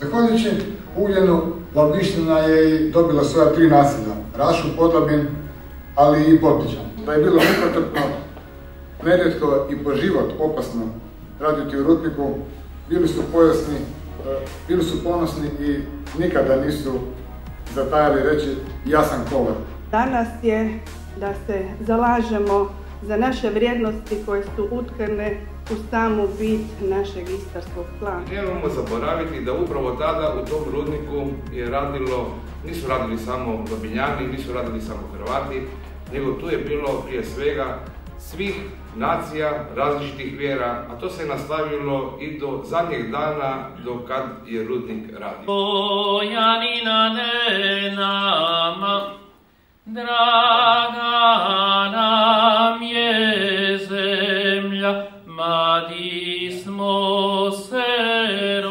Zahvaljujući ugljenu, Labiština je i dobila svoja tri nasilja, Rašu, Podlabin, ali i Potićan. Da je bilo nepotrpno, nerijetko i po život opasno raditi u Rutniku, bili su pojasni, bili su ponosni i nikada nisu zatajali reći ja sam kovar. Danas je da se zalažemo za naše vrijednosti koje su utkane u samu bit našeg istarskog plana. Nemojmo zaboraviti da upravo tada u tom rudniku je radilo, nisu radili samo Babinjani, nisu radili samo Hrvati, nego tu je bilo prije svega svih nacija, različitih vjera, a to se nastavilo i do zadnjeg dana do kad je rudnik radio. Bojanina ne nama, draga je la madismo sera